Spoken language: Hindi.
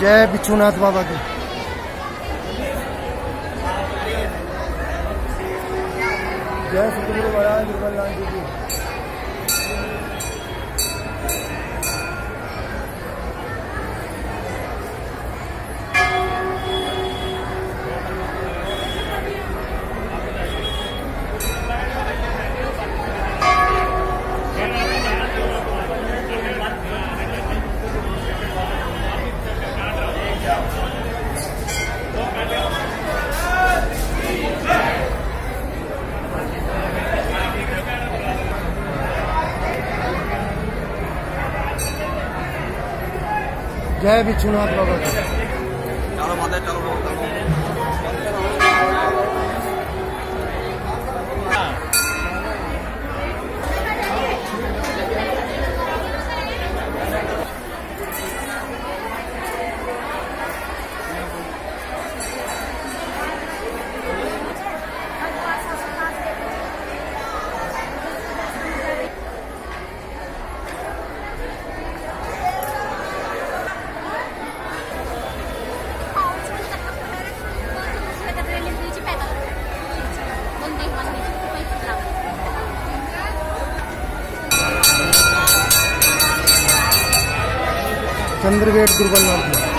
जय बिच्छूनाथ बाबा की। जय सतगुरु महाराज निर्मल जी। की जय विश्वनाथ बाबा चलो माता चलो। चंद्रगेट दुर्बल नाथ जी